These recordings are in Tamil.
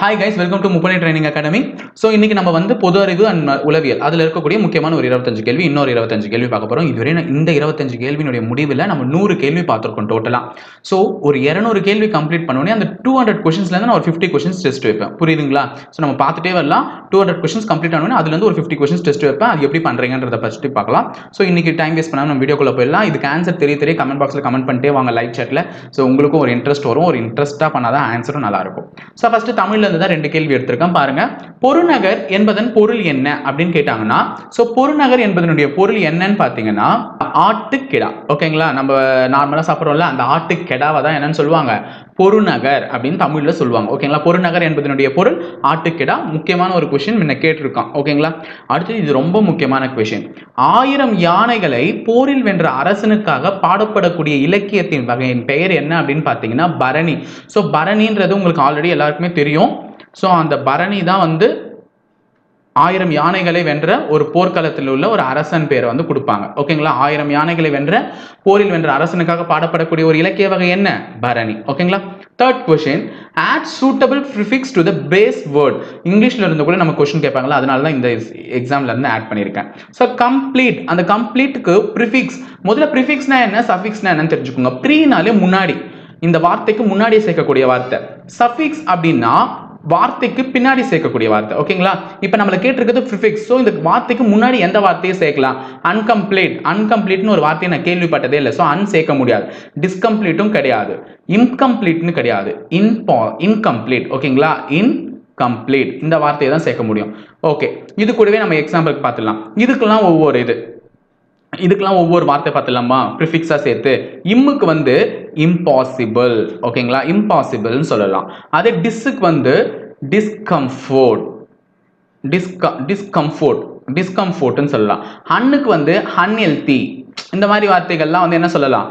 ஹாய் கைஸ் வெல்கம் டு முப்பனை ட்ரைனிங் அகாடமி ஸோ இன்னைக்கு நம்ம வந்து பொது அறிவு அண்ட் உளவியல். அதில் இருக்கக்கூடிய முக்கியமான ஒரு இருபத்தஞ்சு கேள்வி இன்னொரு இருபத்தஞ்சு கேள்வி பார்க்க போகிறோம் இதுவரை இந்த இருபத்தஞ்சு கேள்வியினுடைய முடிவில் நம்ம நூறு கேள்வி பார்த்துருக்கோம் டோட்டலாக ஸோ ஒரு இரநூறு கேள்வி கம்ப்ளீட் பண்ணோடனே அந்த டூ ஹண்ட்ரட் கொஷின்ஸ்லேருந்து நான் ஒரு ஃபிஃப்டி கொஷின்ஸ் டெஸ்ட் வைப்பேன். புரியுதுங்களா? ஸோ நம்ம பார்த்துட்டே வரலாம். டூ ஹண்ட்ரட் கொஷின்ஸ் கம்ப்ளீட் ஆனோடனே அதுலேருந்து ஒரு ஃபிஃப்டி கொஷின்ஸ் டெஸ்ட் வைப்பேன். அது எப்படி பண்ணுறீங்கன்றத ஃபஸ்ட்டு பார்க்கலாம். ஸோ இன்னைக்கு டைம் வேஸ்ட் பண்ணாமல் நம்ம வீடியோக்குள்ளே போயிடலாம். இதுக்கு ஆன்சர் தெரிய தெரிய கமெண்ட் பாக்ஸில் கமெண்ட் பண்ணிட்டே வாங்க லைவ் சேட்டில் ஸோ உங்களுக்கும் ஒரு இன்ட்ரெஸ்ட் வரும். ஒரு இன்ட்ரெஸ்ட்டாக பண்ணாதான் ஆன்சரும் நல்லா இருக்கும். ஸோ ஃபஸ்ட்டு தமிழில் தான் ரெண்டு கேள்வி எடுத்திருக்கேன். பாருங்க. பொருநகர் என்பதன் பொருள் என்ன அப்படின்னு கேட்டாங்கன்னா ஸோ பொருநகர் என்பதனுடைய பொருள் என்னன்னு பார்த்தீங்கன்னா ஆட்டுக்கிடா. ஓகேங்களா நம்ம நார்மலாக சாப்பிட்றோம்ல அந்த ஆட்டுக்கிடாவை தான் என்னன்னு சொல்லுவாங்க. பொருநகர் அப்படின்னு தமிழில் சொல்லுவாங்க. ஓகேங்களா பொருநகர் என்பதனுடைய பொருள் ஆட்டுக்கிடா. முக்கியமான ஒரு கொஷின் முன்ன கேட்டிருக்கான். ஓகேங்களா அடுத்தது இது ரொம்ப முக்கியமான கொஷின் ஆயிரம் யானைகளை போரில் வென்ற அரசனுக்காக பாடப்படக்கூடிய இலக்கியத்தின் வகையின் பெயர் என்ன அப்படின்னு பார்த்தீங்கன்னா பரணி. ஸோ பரணின்றது உங்களுக்கு ஆல்ரெடி எல்லாருக்குமே தெரியும். ஸோ அந்த பரணி தான் வந்து ஆயிரம் யானைகளை வென்ற ஒரு போர்க்களத்தில் உள்ள ஒரு அரசன் பேரை வந்து கொடுப்பாங்க. ஓகேங்களா ஆயிரம் யானைகளை வென்ற போரில் வென்ற அரசனுக்காக பாடப்படக்கூடிய ஒரு இலக்கிய வகை என்ன? பரணி. ஓகேங்களா third question add suitable prefix to the base word இங்கிலீஷில் இருந்து கூட நம்ம கொஷின் கேட்பாங்களா அதனால தான் இந்த எக்ஸாம்ல இருந்து ஆட் பண்ணியிருக்கேன். ஸோ கம்ப்ளீட் அந்த கம்ப்ளீட்டுக்கு ப்ரிஃபிக்ஸ் முதல்ல ப்ரிஃபிக்ஸ்னா என்ன? சஃபிக்ஸ்னா என்னன்னு தெரிஞ்சுக்கோங்க. ப்ரீனாலே முன்னாடி. இந்த வார்த்தைக்கு முன்னாடியே சேர்க்கக்கூடிய வார்த்தை. சஃபிக்ஸ் அப்படின்னா வார்த்தைக்கு பின்னாடி சேர்க்கக்கூடிய வார்த்தை ஓகேங்களா? இப்போ நம்மளை கேட்டிருக்கிறது ப்ரிஃபிக்ஸ் ஸோ இந்த வார்த்தைக்கு முன்னாடி எந்த வார்த்தையை சேர்க்கலாம்? அன்கம்ப்ளீட் அன்கம்ப்ளீட்னு ஒரு வார்த்தையை நான் கேள்விப்பட்டதே இல்லை. ஸோ அன் சேர்க்க முடியாது டிஸ்கம்ப்ளீட்டும் கிடையாது. இன்கம்ப்ளீட்னு கிடையாது. இன்பா இன்கம்ப்ளீட் ஓகேங்களா? இன் கம்ப்ளீட் இந்த வார்த்தையை தான் சேர்க்க முடியும். ஓகே இது கூடவே நம்ம எக்ஸாம்பிளுக்கு பார்த்துடலாம். இதுக்கெல்லாம் ஒவ்வொரு இது. இதுக்கெல்லாம் ஒவ்வொரு வார்த்தை பார்த்துலாமா ப்ரிஃபிக்ஸாக சேர்த்து. இம்முக்கு வந்து இம்பாசிபிள் ஓகேங்களா இம்பாசிபிள்னு சொல்லலாம். அதே டிஸ்ஸுக்கு வந்து டிஸ்கம்ஃபோர்ட் டிஸ்க டிஸ்கம்ஃபோர்ட் டிஸ்கம்ஃபோர்ட்னு சொல்லலாம். ஹன்னுக்கு வந்து அன்ஹெல்தி இந்த மாதிரி வார்த்தைகள்லாம் வந்து என்ன சொல்லலாம்?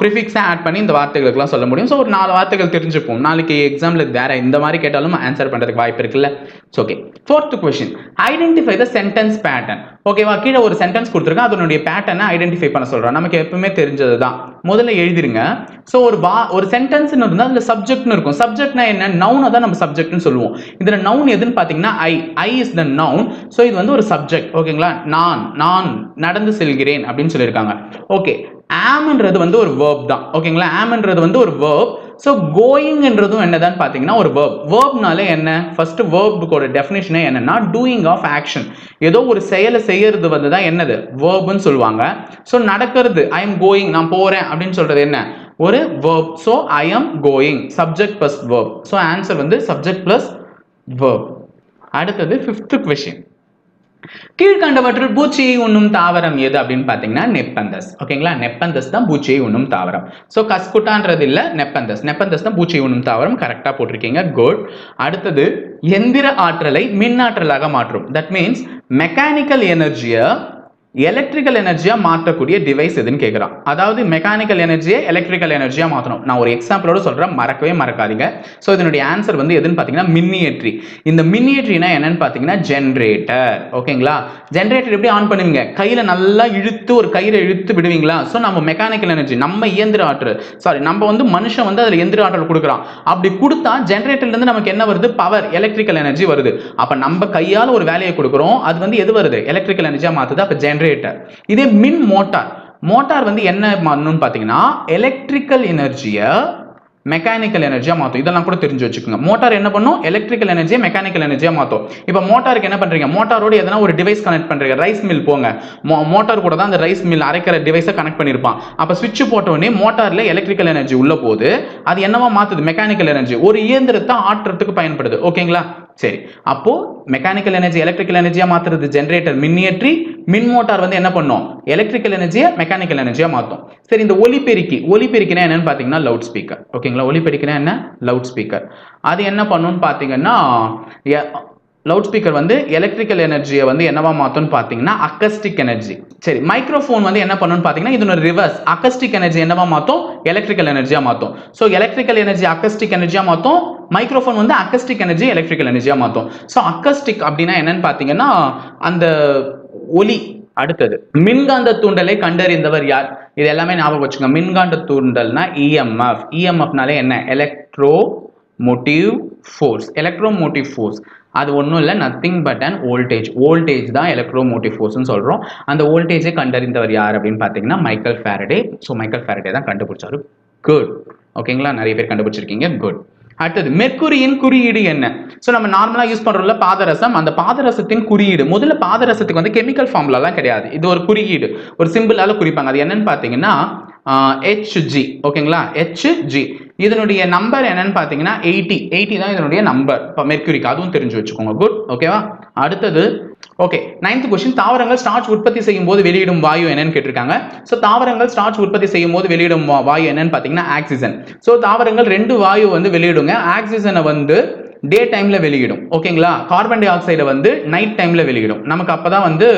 ப்ரிஃபிக்ஸை ஆட் பண்ணி இந்த வார்த்தைகளுக்குலாம் சொல்ல முடியும். ஸோ ஒரு நாலு வார்த்தைகள் தெரிஞ்சுப்போம். நாளைக்கு எக்ஸாமில் வேற இந்த மாதிரி கேட்டாலும் ஆன்சர் பண்ணுறதுக்கு வாய்ப்பு இருக்குல்ல. Okay fourth question identify the sentence pattern ஓகேவா கீழே ஒரு சென்டென்ஸ் கொடுத்துருக்கேன். அதனுடைய பேட்டர்னை ஐடென்டிஃபை பண்ண சொல்கிறோம் நமக்கு எப்பவுமே தெரிஞ்சது தான் முதல்ல எழுதிருங்க. ஸோ ஒரு வா ஒரு சென்டென்ஸ்னு இருந்தால் அதில் சப்ஜெக்ட்னு இருக்கும். சப்ஜெக்ட்னா என்ன? நவுனை தான் நம்ம சப்ஜெக்ட்னு சொல்லுவோம். இதில் நவுன் எதுன்னு பார்த்தீங்கன்னா I I is the noun so இது வந்து ஒரு சப்ஜெக்ட் ஓகேங்களா நான் நான் நடந்து செல்கிறேன் அப்படின்னு சொல்லியிருக்காங்க. ஓகே ஆம்ன்றது வந்து ஒரு வேர்ப் தான். ஓகேங்களா ஆம்ன்றது வந்து ஒரு வேர்ப் ஸோ கோயிங்ன்றதும் என்னதான் பார்த்தீங்கன்னா ஒரு வேர்ப் வேர்ப்னாலே என்ன? ஃபர்ஸ்ட் வேர்புக்கோட டெஃபினேஷனே என்னன்னா டூயிங் ஆஃப் ஆக்ஷன் ஏதோ ஒரு செயலை செய்யறது வந்து தான் என்னது? வேர்புன்னு சொல்லுவாங்க. ஸோ நடக்கிறது ஐ எம் கோயிங் நான் போகிறேன் அப்படின்னு சொல்றது என்ன? ஒரு verb so I am going subject plus verb so answer வந்து சப்ஜெக்ட் ப்ளஸ் வேர்ப் அடுத்தது ஃபிஃப்த் கொஷின் கீழ்கண்டவற்றில் பூச்சியை உண்ணும் தாவரம் எது அப்படின்னு பார்த்தீங்கன்னா நெப்பந்தஸ். ஓகேங்களா? நெப்பந்தஸ் தான் பூச்சியை உண்ணும் தாவரம். ஸோ கஸ்குட்டான்றது இல்லை நெப்பந்தஸ். நெப்பந்தஸ் தான் பூச்சியை உண்ணும் தாவரம். கரெக்டாக போட்டிருக்கீங்க. குட் அடுத்தது எந்திர ஆற்றலை மின் ஆற்றலாக மாற்றும். தட் மீன்ஸ் மெக்கானிக்கல் எனர்ஜியை எலக்ட்ரிக்கல் எனர்ஜியா மாற்றக்கூடிய டிவைஸ் எதுன்னு கேட்குறான் அதாவது மெக்கானிக்கல் எனர்ஜியை எலக்ட்ரிக்கல் எனர்ஜியா மாற்றணும் நான் ஒரு எக்ஸாம்பிளோட சொல்றேன். மறக்கவே மறக்காதீங்க. ஸோ இதனுடைய ஆன்சர் வந்து எதுன்னு பார்த்தீங்கன்னா மின்னியேட்ரி இந்த மின்னியேட்ரினா என்னன்னு பார்த்தீங்கன்னா ஜென்ரேட்டர் ஓகேங்களா? ஜென்ரேட்டர் எப்படி ஆன் பண்ணுவீங்க? கையில் நல்லா இழுத்து ஒரு கயிறை இழுத்து விடுவீங்களா? ஸோ நம்ம மெக்கானிக்கல் எனர்ஜி நம்ம இயந்திர ஆற்றல். சாரி நம்ம வந்து மனுஷன் வந்து அதில் எந்திர ஆற்றல் கொடுக்குறான். அப்படி கொடுத்தா ஜென்ரேட்டர்லேருந்து நமக்கு என்ன வருது? பவர் எலக்ட்ரிக்கல் எனர்ஜி வருது. அப்போ நம்ம கையால் ஒரு வேலையை கொடுக்குறோம். அது வந்து எது வருது? எலக்ட்ரிக்கல் எனர்ஜியாக மாற்றுது அப்போ ஜென்ரேட்டர் இதே மின் மோட்டார். மோட்டார் வந்து என்ன பண்ணணும்னு பார்த்தீங்கன்னா எலக்ட்ரிக்கல் எனர்ஜியை மெக்கானிக்கல் எனர்ஜியாக மாற்றும் இதெல்லாம் கூட தெரிஞ்சு வச்சுக்கோங்க. மோட்டார் என்ன பண்ணும்? எலக்ட்ரிக்கல் எனர்ஜியை மெக்கானிக்கல் எனர்ஜியாக மாற்றும் இப்போ மோட்டாருக்கு என்ன பண்ணுறீங்க மோட்டாரோட எதனா ஒரு டிவைஸ் கனெக்ட் பண்ணுறீங்க ரைஸ் மில் போங்க. மோட்டார் கூட தான் அந்த ரைஸ் மில் அரைக்கிற டிவைஸை கனெக்ட் பண்ணியிருப்பான் அப்போ சுவிட்ச் போட்ட மோட்டாரில் எலக்ட்ரிக்கல் எனர்ஜி உள்ள போது அது என்னவா மாற்றுது மெக்கானிக்கல் எனர்ஜி ஒரு இயந்திரத்தை ஆற்றுறதுக்கு பயன்படுது. ஓகேங்களா சரி. அப்போ மெக்கானிக்கல் எனர்ஜி எலக்ட்ரிக்கல் எனர்ஜியா மாத்துறது? ஜென்ரேட்டர் மின்னியற்றி மின் மோட்டார் வந்து என்ன பண்ணும்? எலக்ட்ரிக்கல் எனர்ஜியை மெக்கானிக்கல் எனர்ஜியா மாத்தும். சரி இந்த ஒலிபெருக்கி ஒலிபெருக்கினா என்னன்னு பாத்தீங்கன்னா லவுட் ஸ்பீக்கர் ஓகேங்களா ஒலிபெருக்கினா என்ன? லவுட் ஸ்பீக்கர் அது என்ன பண்ணும்னு பாத்தீங்கன்னா லவுட் ஸ்பீக்கர் வந்து எலக்ட்ரிக்கல் எனர்ஜியை வந்து என்னவா மாற்றும்னு பார்த்தீங்கன்னா அக்கஸ்டிக் எனர்ஜி சரி மைக்ரோஃபோன் வந்து என்ன பண்ணுன்னு பார்த்தீங்கன்னா இதோட ரிவர்ஸ் அக்கஸ்டிக் எனர்ஜி என்னவா மாற்றும் எலக்ட்ரிக்கல் எனர்ஜியாக மாற்றும் ஸோ எலக்ட்ரிக்கல் எனர்ஜி அக்கஸ்டிக் எனர்ஜியாக மாற்றும் மைக்ரோஃபோன் வந்து அக்கஸ்டிக் எனர்ஜி எலக்ட்ரிக்கல் எனர்ஜியாக மாற்றும் ஸோ அக்கஸ்டிக் அப்படின்னா என்னன்னு பார்த்தீங்கன்னா அந்த ஒலி அடுத்தது. மின்காந்த தூண்டலை கண்டறிந்தவர் யார்? இது எல்லாமே ஞாபகம் வச்சுங்க மின்காந்த தூண்டல்னா இஎம்எஃப் இஎம்எஃப்னாலே என்ன? Electromotive force electromotive force அது ஒன்றும் இல்லை nothing but and voltage voltage தான் எலக்ட்ரோமோட்டிவ் ஃபோர்ஸ்னு சொல்கிறோம் அந்த வோல்டேஜை கண்டறிந்தவர் யார் அப்படின்னு பார்த்தீங்கன்னா Michael Faraday so Michael Faraday தான் கண்டுபிடிச்சாரு. குட் ஓகேங்களா நிறைய பேர் கண்டுபிடிச்சிருக்கீங்க. குட் அடுத்தது மெர்க்குரியின் குறியீடு என்ன? ஸோ நம்ம நார்மலாக யூஸ் பண்ணுறோம்ல பாதரசம். அந்த பாதரசத்தின் குறியீடு முதல்ல பாதரசத்துக்கு வந்து கெமிக்கல் ஃபார்ம்லலாம் கிடையாது. இது ஒரு குறியீடு. ஒரு சிம்பிளால குறிப்பாங்க. அது என்னன்னு பார்த்தீங்கன்னா ஹெச்ஜி ஓகேங்களா ஹெச்ஜி இதனுடைய நம்பர் என்னன்னு பார்த்தீங்கன்னா எயிட்டி எயிட்டி தான் இதனுடைய நம்பர் இப்போ மெர்க்குரிக்கு அதுவும் தெரிஞ்சு வச்சுக்கோங்க. குட் ஓகேவா அடுத்தது ஓகே நைன்த் கொஸ்டின் தாவரங்கள் ஸ்டார்ச் உற்பத்தி செய்யும் போது வெளியிடும் வாயு என்னன்னு கேட்டிருக்காங்க. ஸோ தாவரங்கள் ஸ்டார்ச் உற்பத்தி செய்யும் போது வெளியிடும் வாயு என்னன்னு பார்த்தீங்கன்னா ஆக்சிஜன். ஸோ தாவரங்கள் ரெண்டு வாயு வந்து வெளியிடுங்க. ஆக்சிஜனை வந்து டே டைம்ல வெளியிடும். ஓகேங்களா கார்பன் டை ஆக்சைடை வந்து நைட் டைம்ல வெளியிடும். நமக்கு அப்பதான் வந்து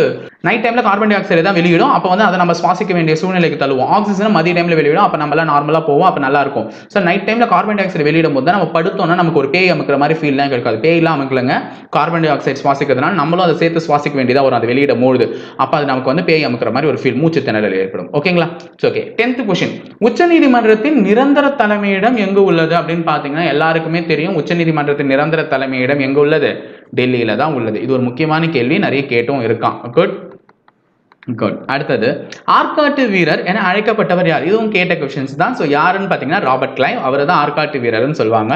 நைட் டைம்ல கார்பன் டை ஆக்சைடு தான் வெளியிடும். அப்போ வந்து அதை நம்ம சுவாசிக்க வேண்டிய சூழ்நிலைக்கு தள்ளுவோம். ஆக்சிஜன் மதிய டைம்ல வெளியிடும். அப்போ நம்மளாம் நார்மலா போவோம். அப்போ நல்லா இருக்கும். ஸோ நைட் டைம்ல கார்பன் டை ஆக்சைடு வெளியிடும் போது தான் நம்ம படுத்தோம்னா நமக்கு ஒரு பேய் அமுக்கிற மாதிரி ஃபீல்லாம் கிடைக்காது பேய்லாம் அமைக்கலங்க. கார்பன் டை ஆக்சைடு சுவாசிக்கிறதுனால நம்மளும் அதை சேர்த்து சுவாசிக்க வேண்டியதா வரும். அதை வெளியிடும் போது அப்போ அது நமக்கு வந்து பேய் அமுக்கிற மாதிரி ஒரு ஃபீல் மூச்சு திணறல் ஏற்படும் ஓகேங்களா ஓகே டென்த் கொஸ்டின் உச்சநீதிமன்றத்தின் நிரந்தர தலைமையிடம் எங்கு உள்ளது அப்படின்னு பார்த்தீங்கன்னா எல்லாருக்குமே தெரியும். உச்சநீதிமன்றத்தின் நிரந்தர தலைமையிடம் எங்க உள்ளது? டெல்லியில தான் உள்ளது. இது ஒரு முக்கியமான கேள்வி. நிறைய கேட்டும் இருக்கான். குட் குட் அடுத்தது ஆற்காட்டு வீரர் என அழைக்கப்பட்டவர் யார்? இதுவும் கேட்ட கொஷின்ஸ் தான். ஸோ யாருன்னு பார்த்தீங்கன்னா ராபர்ட் கிளைவ் அவர் தான் ஆற்காட்டு வீரர்னு சொல்லுவாங்க.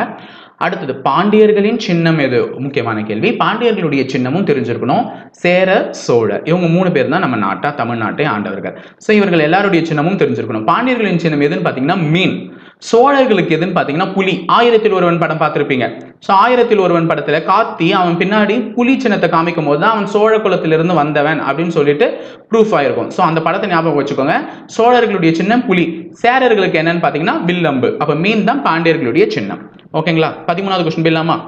அடுத்தது பாண்டியர்களின் சின்னம் எது? முக்கியமான கேள்வி. பாண்டியர்களுடைய சின்னமும் தெரிஞ்சிருக்கணும். சேர சோழர் இவங்க மூணு பேர் தான் நம்ம நாட்டா தமிழ்நாட்டை ஆண்டவர்கள். ஸோ இவர்கள் எல்லாருடைய சின்னமும் தெரிஞ்சிருக்கணும். பாண்டியர்களின் சின்னம் எதுன்னு பார்த்தீங்கன்னா மீன். சோழர்களுக்கு எதுன்னு பார்த்தீங்கன்னா புலி. ஆயிரத்தில் ஒருவன் படம் பார்த்துருப்பீங்க. ஸோ ஆயிரத்தில் ஒருவன் படத்தில் காத்தி அவன் பின்னாடி புலி சின்னத்தை காமிக்கும் போது தான் அவன் சோழ குலத்திலிருந்து வந்தவன் அப்படின்னு சொல்லிட்டு ப்ரூஃப் ஆயிருக்கும். ஸோ அந்த படத்தை ஞாபகம் வச்சுக்கோங்க. சோழர்களுடைய சின்னம் புலி. சேரர்களுக்கு என்னன்னு பார்த்தீங்கன்னா வில்லம்பு. அப்போ மீன் தான் பாண்டியர்களுடைய சின்னம். ஓகேங்களா? பதிமூணாவது கொஸ்டின் இல்லாமா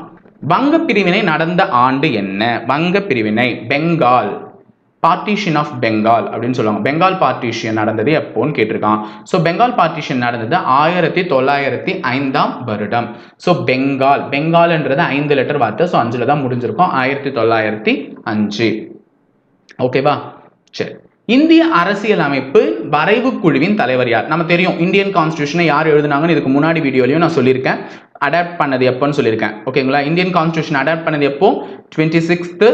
வங்க பிரிவினை நடந்த ஆண்டு என்ன? வங்க பிரிவினை பெங்கால். பார்ட்டிஷன் ஆஃப் பெங்கால் அப்படின்னு சொல்லுவாங்க. பெங்கால் பார்ட்டிஷன் நடந்தது எப்போன்னு கேட்டிருக்கான். ஸோ பெங்கால் பார்ட்டிஷன் நடந்தது ஆயிரத்தி தொள்ளாயிரத்தி ஐந்தாம் வருடம். ஸோ பெங்கால் பெங்கால்ன்றது ஐந்து லெட்டர் வார்த்தை. ஸோ அஞ்சில் தான் முடிஞ்சிருக்கும். ஆயிரத்தி தொள்ளாயிரத்தி அஞ்சு. ஓகேவா சரி. இந்திய அரசியல் அமைப்பு வரைவு குழுவின் தலைவர் யார்? நம்ம தெரியும். இந்தியன் கான்ஸ்டியூஷனை யார் எழுதுனாங்கன்னு இதுக்கு முன்னாடி வீடியோலையும் நான் சொல்லியிருக்கேன். அடாப்ட் பண்ணது எப்போன்னு சொல்லியிருக்கேன். ஓகேங்களா இந்தியன் கான்ஸ்டியூஷன் அடாப்ட் பண்ணது எப்போ? Twenty sixth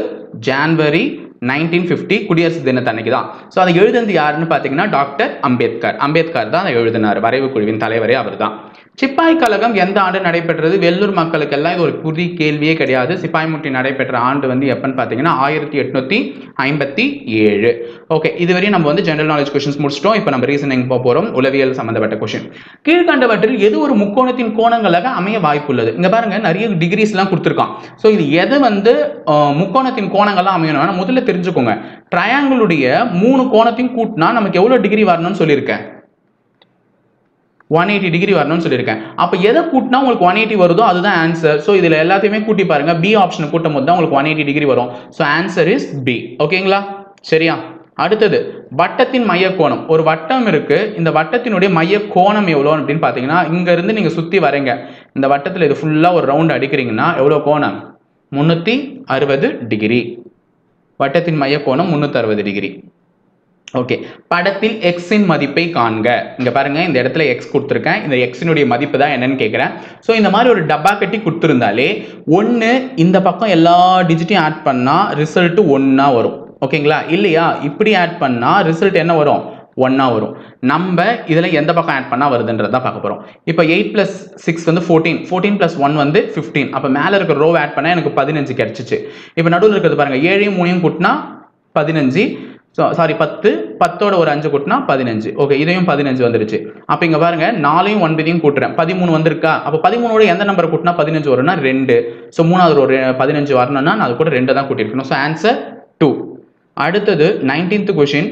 January nineteen fifty குடியரசு தினத்தன்னைக்கு தான் ஸோ அதை எழுதுனது யாருன்னு பார்த்தீங்கன்னா டாக்டர் அம்பேத்கர். அம்பேத்கர் தான் அதை எழுதினார். வரைவு குழுவின் தலைவரே அவர் தான் சிப்பாய் கழகம் எந்த ஆண்டு நடைபெற்றது? வெள்ளூர் மக்களுக்கெல்லாம் இது ஒரு புதிய கேள்வியே கிடையாது. சிப்பாய் முட்டி நடைபெற்ற ஆண்டு வந்து எப்பன்னு பார்த்தீங்கன்னா ஆயிரத்தி எட்நூத்தி ஐம்பத்தி ஏழு. ஓகே இதுவரையும் நம்ம வந்து ஜெனரல் நாலேஜ் கொஸ்டின்ஸ் முடிச்சிட்டோம். இப்போ நம்ம ரீசனிங் போக போகிறோம் உளவியல் சம்பந்தப்பட்ட கொஸ்டின் கீழ்கண்டவற்றில் எது ஒரு முக்கோணத்தின் கோணங்களாக அமைய வாய்ப்புள்ளது? இங்க பாருங்க நிறைய டிகிரிஸ்லாம் கொடுத்துருக்கான். ஸோ இது எது வந்து முக்கோணத்தின் கோணங்கள்லாம் அமையணும்னா முதல்ல தெரிஞ்சுக்கோங்க. ட்ரையாங்கிளுடைய மூணு கோணத்தையும் கூட்டினா நமக்கு எவ்வளோ டிகிரி வரணும்னு சொல்லியிருக்கேன். ஒன் எயிட்டி டிகிரி வரணும்னு சொல்லியிருக்கேன். அப்போ எதை கூட்டினா உங்களுக்கு ஒன் எயிட்டி வருதோ அதுதான் ஆன்சர் ஸோ இதில் எல்லாத்தையுமே கூட்டி பாருங்க. பி ஆப்ஷன் கூட்டும் போது தான் உங்களுக்கு ஒன் எயிட்டி டிகிரி வரும். ஸோ ஆன்சர் இஸ் பி ஓகேங்களா சரியா? அடுத்தது வட்டத்தின் மைய கோணம் ஒரு வட்டம் இருக்கு. இந்த வட்டத்தினுடைய மைய கோணம் எவ்வளோ அப்படின்னு பார்த்தீங்கன்னா இங்க இருந்து நீங்க சுத்தி வரீங்க. இந்த வட்டத்தில் இது ஃபுல்லாக ஒரு ரவுண்ட் அடிக்கிறீங்கன்னா எவ்வளோ கோணம்? முந்நூற்றி அறுபது டிகிரி வட்டத்தின் மைய கோணம் முந்நூற்றி அறுபது டிகிரி ஓகே படத்தில் எக்ஸின் மதிப்பை காண்க. இங்கே பாருங்கள் இந்த இடத்துல எக்ஸ் கொடுத்துருக்கேன். இந்த எக்ஸினுடைய மதிப்பு தான் என்னன்னு கேட்குறேன் ஸோ இந்த மாதிரி ஒரு டப்பா கட்டி கொடுத்துருந்தாலே ஒன்று இந்த பக்கம் எல்லா டிஜிட்டையும் ஆட் பண்ணால் ரிசல்ட்டு ஒன்றா வரும். ஓகேங்களா இல்லையா? இப்படி ஆட் பண்ணால் ரிசல்ட் என்ன வரும்? ஒன்றா வரும். நம்ம இதில் எந்த பக்கம் ஆட் பண்ணால் வருதுன்றதை தான் பார்க்க போகிறோம் இப்போ எயிட் ப்ளஸ் சிக்ஸ் வந்து ஃபோர்டீன் ஃபோர்டீன் ப்ளஸ் ஒன் வந்து ஃபிஃப்டீன் அப்போ மேலே இருக்கிற ரோவை ஆட் பண்ணால் எனக்கு பதினஞ்சு கிடச்சிச்சு. இப்போ நடுவில் இருக்கிறது பாருங்கள் ஏழையும் மூணையும் கூட்டினா பதினஞ்சு. ஸோ சாரி பத்து பத்தோட ஒரு அஞ்சு கூட்டினா பதினஞ்சு. ஓகே இதையும் பதினஞ்சு வந்துருச்சு அப்போ இங்கே பாருங்க நாலையும் ஒன்பதையும் கூட்டுறேன். பதிமூணு வந்திருக்கா? அப்போ பதிமூணோட எந்த நம்பர் கூட்டினா பதினஞ்சு வரும்னா ரெண்டு. ஸோ மூணாவது ஒரு பதினஞ்சு வரணும்னா நான் அது கூட ரெண்டு தான் கூட்டியிருக்கணும். ஸோ ஆன்சர் டூ அடுத்தது நைன்டீன்த் கொஷின்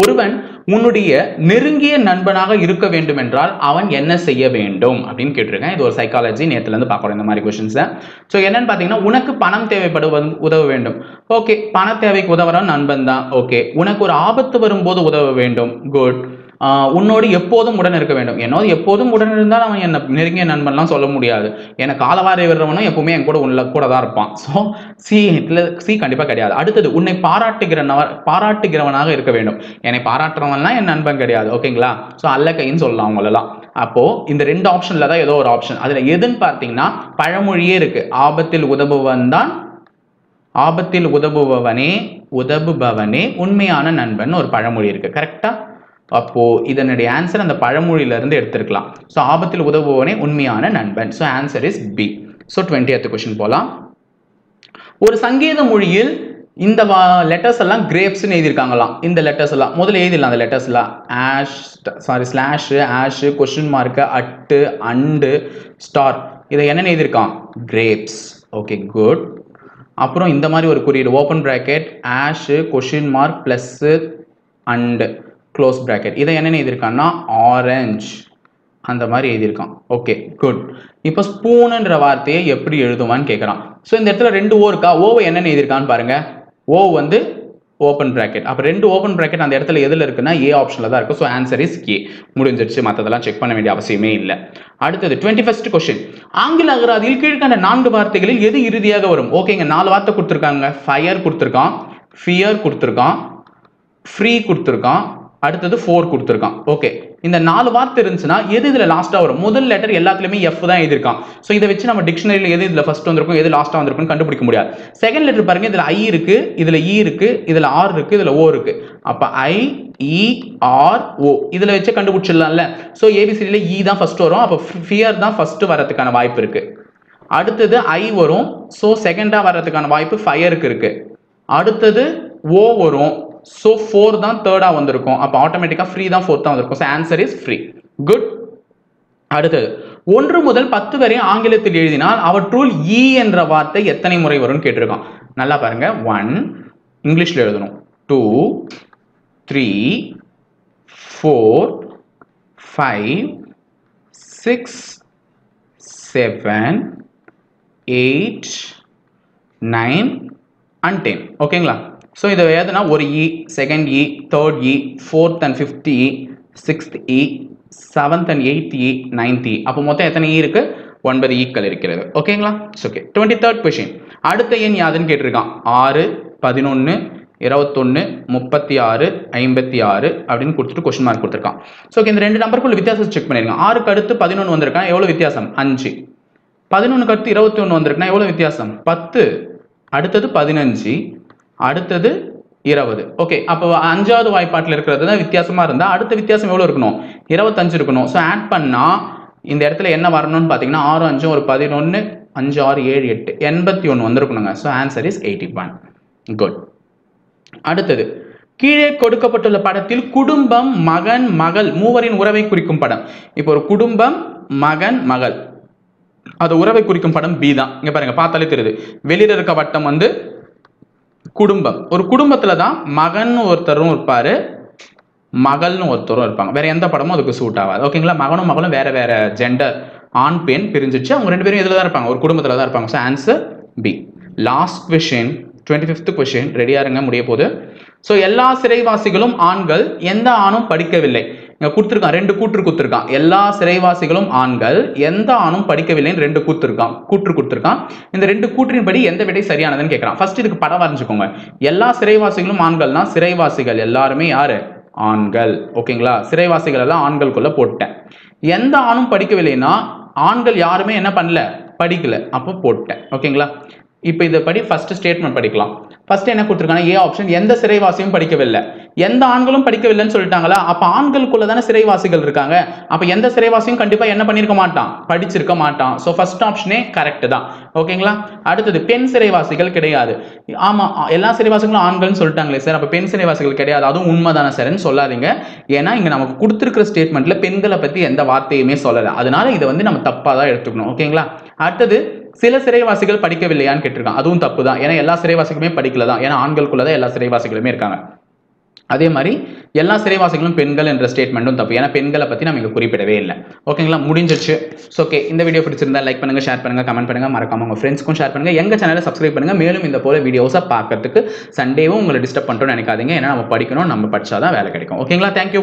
ஒருவன் உன்னுடைய நெருங்கிய நண்பனாக இருக்க வேண்டும் என்றால் அவன் என்ன செய்ய வேண்டும்? அப்படின்னு கேட்டிருக்கேன். இது ஒரு சைக்காலஜி நேற்றுலேருந்து இருந்து பார்க்குறோம் இந்த மாதிரி கொஷின்ஸை ஸோ என்னன்னு பார்த்தீங்கன்னா உனக்கு பணம் தேவைப்படுவது உதவ வேண்டும். ஓகே பண தேவைக்கு உதவுற நண்பன் தான். ஓகே உனக்கு ஒரு ஆபத்து வரும்போது உதவ வேண்டும். குட் உன்னோடு எப்போதும் உடன் இருக்க வேண்டும். என்னோடு எப்போதும் உடன் இருந்தால் அவன் என்னை நெருங்கிய நண்பன்லாம் சொல்ல முடியாது. என்னை காலவாரி விடுறவனும் எப்பவுமே என் கூட உள்ள கூட தான் இருப்பான். ஸோ சி சி கண்டிப்பாக கிடையாது. அடுத்தது உன்னை பாராட்டுகிறவன பாராட்டுகிறவனாக இருக்க வேண்டும். என்னை பாராட்டுறவன்லாம் என் நண்பன் கிடையாது. ஓகேங்களா ஸோ அல்ல கைன்னு சொல்லலாம் அவங்களெல்லாம். அப்போது இந்த ரெண்டு ஆப்ஷனில் தான் ஏதோ ஒரு ஆப்ஷன் அதில் எதுன்னு பார்த்தீங்கன்னா பழமொழியே இருக்குது ஆபத்தில் உதவுவன் தான் ஆபத்தில் உதவுபவனே உதவுபவனே உண்மையான நண்பன் ஒரு பழமொழி இருக்குது கரெக்டாக அப்போ இதனுடைய ஆன்சர் அந்த பழமொழியிலேருந்து எடுத்திருக்கலாம். ஸோ ஆபத்தில் உதவுபவனே உண்மையான நண்பன். So answer is B so twenty question போகலாம் ஒரு சங்கீத மொழியில் இந்த லெட்டர்ஸ் எல்லாம் கிரேப்ஸ்னு எழுதியிருக்காங்களாம். இந்த லெட்டர்ஸ் எல்லாம் முதல்ல எழுதிடலாம் அந்த லெட்டர்ஸ் எல்லாம். Hash sorry slash hash question mark at and star இதை என்னென்னு எழுதியிருக்கான்? கிரேப்ஸ் ஓகே குட் அப்புறம் இந்த மாதிரி ஒரு குறியீடு. Open bracket hash question mark plus and close bracket இதை என்னென்ன எழுதியிருக்கான்னா? ஆரஞ்ச் அந்த மாதிரி எழுதியிருக்கான். ஓகே குட் இப்போ ஸ்பூனுன்ற வார்த்தையை எப்படி எழுதுவான்னு கேட்குறான். ஸோ இந்த இடத்துல ரெண்டு ஓ இருக்கா? ஓவை என்னென்னு எழுதியிருக்கான்னு பாருங்க. ஓ வந்து ஓப்பன் ப்ராக்கெட் அப்போ ரெண்டு ஓப்பன் ப்ராக்கெட் அந்த இடத்துல எதில் இருக்குன்னா ஏ ஆப்ஷனில் தான் இருக்கும் ஸோ ஆன்சர் இஸ் கே முடிஞ்சிருச்சு. மற்றதெல்லாம் செக் பண்ண வேண்டிய அவசியமே இல்லை. அடுத்தது டுவெண்ட்டி ஃபஸ்ட் கொஸ்டின் ஆங்கில அகராதியில் கீழ்கண்ட நான்கு வார்த்தைகளில் எது இறுதியாக வரும்? ஓகேங்க நாலு வார்த்தை கொடுத்துருக்காங்க. ஃபயர் கொடுத்துருக்கான். ஃபியர் கொடுத்துருக்கான். ஃப்ரீ கொடுத்துருக்கான். அடுத்தது ஃபோர் கொடுத்துருக்கான். ஓகே இந்த நாலு வார்த்தை இருந்துச்சுன்னா எது இதில் லாஸ்ட்டாக வரும்? முதல் லெட்டர் எல்லாத்துலேயுமே எஃப் தான் எழுதியிருக்கான். ஸோ இதை வச்சு நம்ம டிக்ஷனரியில் எது இதில் ஃபஸ்ட் வந்திருக்கும் எது லாஸ்ட்டாக வந்திருக்கும்னு கண்டுபிடிக்க முடியாது. செகண்ட் லெட்டர் பாருங்க இதில் ஐ இருக்கு இதில் இ e இருக்கு இதில் ஆர் இருக்கு இதில் ஓ இருக்கு. அப்போ ஐ இ e, ஆர் ஓ இதில் வச்சு கண்டுபிடிச்சிடலாம்ல. ஸோ ஏபிசிடியில் இ தான் ஃபர்ஸ்ட் வரும். அப்போ ஃபியர் தான் ஃபர்ஸ்ட் வரதுக்கான வாய்ப்பு இருக்கு. அடுத்தது ஐ வரும். ஸோ செகண்டாக வர்றதுக்கான வாய்ப்பு ஃபயருக்கு இருக்கு. அடுத்தது ஓ வரும். ஸோ ஃபோர் தான் தேர்டாக வந்திருக்கும். அப்போ ஆட்டோமேட்டிக்காக ஃப்ரீ தான் ஃபோர்த்தாக வந்திருக்கும். So answer is three good அடுத்தது. ஒன்று முதல் பத்து வரை ஆங்கிலத்தில் எழுதினால் அவற்றுள் இ என்ற வார்த்தை எத்தனை முறை வரும்னு கேட்டிருக்கான். நல்லா பாருங்க. ஒன் இங்கிலீஷில் எழுதணும். Two three four five six seven eight nine and ten ஓகேங்களா ஸோ இதை எதுனா ஒரு இ second E third E fourth and fifth E sixth E seventh and eighth E ninth இ அப்போ மொத்தம் எத்தனை e இ இருக்குது ஒன்பது ஈக்கள் இருக்கிறது. ஓகேங்களா ஓகே டுவெண்ட்டி தேர்ட் கொஷின் அடுத்த எண் யாதுன்னு கேட்டிருக்கான். ஆறு பதினொன்று இருபத்தொன்று முப்பத்தி ஆறு ஐம்பத்தி ஆறு அப்படின்னு கொடுத்துட்டு கொஸ்டின் மார்க் கொடுத்துருக்கான். ஸோ இந்த ரெண்டு நம்பருக்குள்ள வித்தியாசம் செக் பண்ணிருங்க. ஆறுக்கு அடுத்து பதினொன்று வந்திருக்கான். எவ்வளோ வித்தியாசம்? அஞ்சு. பதினொன்றுக்கு அடுத்து இருபத்தி ஒன்று வந்திருக்குன்னா எவ்வளோ வித்தியாசம்? பத்து. அடுத்தது பதினஞ்சு. அடுத்தது இருபது. ஓகே அப்போ அஞ்சாவது வாய்ப்பாட்டில் இருக்கிறது தான் வித்தியாசமாக இருந்தால் அடுத்த வித்தியாசம் எவ்வளோ இருக்கணும்? இருபத்தஞ்சு இருக்கணும். ஸோ ஆட் பண்ணால் இந்த இடத்துல என்ன வரணும்னு பார்த்தீங்கன்னா ஆறு அஞ்சு ஒரு பதினொன்று அஞ்சு ஆறு ஏழு எட்டு எண்பத்தி ஒன்று வந்திருக்கணுங்க. So answer is eighty one good அடுத்தது கீழே கொடுக்கப்பட்டுள்ள படத்தில் குடும்பம் மகன் மகள் மூவரின் உறவை குறிக்கும் படம். இப்போ ஒரு குடும்பம் மகன் மகள். அது உறவை குறிக்கும் படம் பி தான். இங்கே பாருங்க பார்த்தாலே தெரியுது. வெளியில் இருக்க வட்டம் வந்து குடும்பம். ஒரு குடும்பத்துல தான் மகன் ஒருத்தரும் இருப்பாரு மகள்னு ஒருத்தரும் இருப்பாங்க. வேற எந்த படமும் அதுக்கு சூட் ஆகாது. ஓகேங்களா மகனும் மகளும் வேற வேற ஜெண்டர் ஆண் பெண் பிரிஞ்சிச்சு அவங்க ரெண்டு பேரும் இதில் தான் இருப்பாங்க. ஒரு குடும்பத்தில் தான் இருப்பாங்க. So answer B last question twenty fifth question ரெடியாக இருங்க முடிய போகுது. ஸோ எல்லா சிறைவாசிகளும் ஆண்கள் எந்த ஆணும் படிக்கவில்லை? இங்கே கொடுத்துருக்கான் ரெண்டு கூற்று கொடுத்துருக்கான். எல்லா சிறைவாசிகளும் ஆண்கள் எந்த ஆணும் படிக்கவில்லைன்னு ரெண்டு கூத்துருக்கான். கூற்று கொடுத்துருக்கான். இந்த ரெண்டு கூற்றின்படி எந்த விடை சரியானதுன்னு கேட்கறான் ஃபர்ஸ்ட் இதுக்கு படம் வரைஞ்சுக்கோங்க. எல்லா சிறைவாசிகளும் ஆண்கள்னா சிறைவாசிகள். எல்லாருமே யாரு? ஆண்கள். ஓகேங்களா? சிறைவாசிகள் எல்லாம் ஆண்களுக்குள்ள போட்டேன். எந்த ஆணும் படிக்கவில்லைன்னா ஆண்கள் யாருமே என்ன பண்ணல? படிக்கல. அப்போ போட்டேன். ஓகேங்களா? இப்போ இதை படி ஃபர்ஸ்ட் ஸ்டேட்மெண்ட் படிக்கலாம். ஃபர்ஸ்ட் என்ன கொடுத்துருக்காங்க? ஏ ஆப்ஷன் எந்த சிறைவாசியும் படிக்கவில்லை. எந்த ஆண்களும் படிக்கவில்லைன்னு சொல்லிட்டாங்களா? அப்போ ஆண்களுக்குள்ள தானே சிறைவாசிகள் இருக்காங்க. அப்போ எந்த சிறைவாசியும் கண்டிப்பாக என்ன பண்ணியிருக்க மாட்டான்? படிச்சிருக்க மாட்டான். ஸோ ஃபர்ஸ்ட் ஆப்ஷனே கரெக்ட் தான். ஓகேங்களா அடுத்தது பெண் சிறைவாசிகள் கிடையாது. ஆமாம் எல்லா சிறைவாசிகளும் ஆண்கள்னு சொல்லிட்டாங்களே சார் அப்போ பெண் சிறைவாசிகள் கிடையாது. அதுவும் உண்மைதானே சார்ன்னு சொல்லாதீங்க. ஏன்னா இங்கே நமக்கு கொடுத்துருக்கிற ஸ்டேட்மெண்ட்டில் பெண்களை பற்றி எந்த வார்த்தையுமே சொல்லலை. அதனால இதை வந்து நம்ம தப்பாக தான் எடுத்துக்கணும். ஓகேங்களா அடுத்தது சில சிறைவாசிகள் படிக்கவில்லையான்னு கேட்டிருக்கான் அதுவும் தப்பு தான் ஏன்னா எல்லா சிறைவாசிகளுமே படிக்கல தான் ஏன்னா ஆண்களுக்குள்ள தான் எல்லா சிறைவாசிகளுமே இருக்காங்க. அதே மாதிரி எல்லா சிறைவாசிகளும் பெண்கள் என்ற ஸ்டேட்மெண்ட்டும் தப்பு. ஏன்னா பெண்களை பற்றி நம்ம இங்கே குறிப்பிடவே இல்லை. ஓகேங்களா? முடிஞ்சிருச்சு. ஸோ ஓகே இந்த வீடியோ பிடிச்சிருந்தா லைக் பண்ணுங்க ஷேர் பண்ணுங்கள் கமெண்ட் பண்ணுங்க. மறக்காம உங்கள் ஃப்ரெண்ட்ஸ்க்கும் ஷேர் பண்ணுங்கள் எங்கள் சேனலை சப்ஸ்கிரைப் பண்ணுங்கள் மேலும் இந்த போல வீடியோஸை பார்க்கறதுக்கு சண்டேவும் உங்களை டிஸ்டர்ப் பண்ணுறோம்னு நினைக்காதீங்க. ஏன்னா நம்ம படிக்கணும் நம்ம படிச்சாதான் வேலை கிடைக்கும். ஓகேங்களா? தேங்க்யூ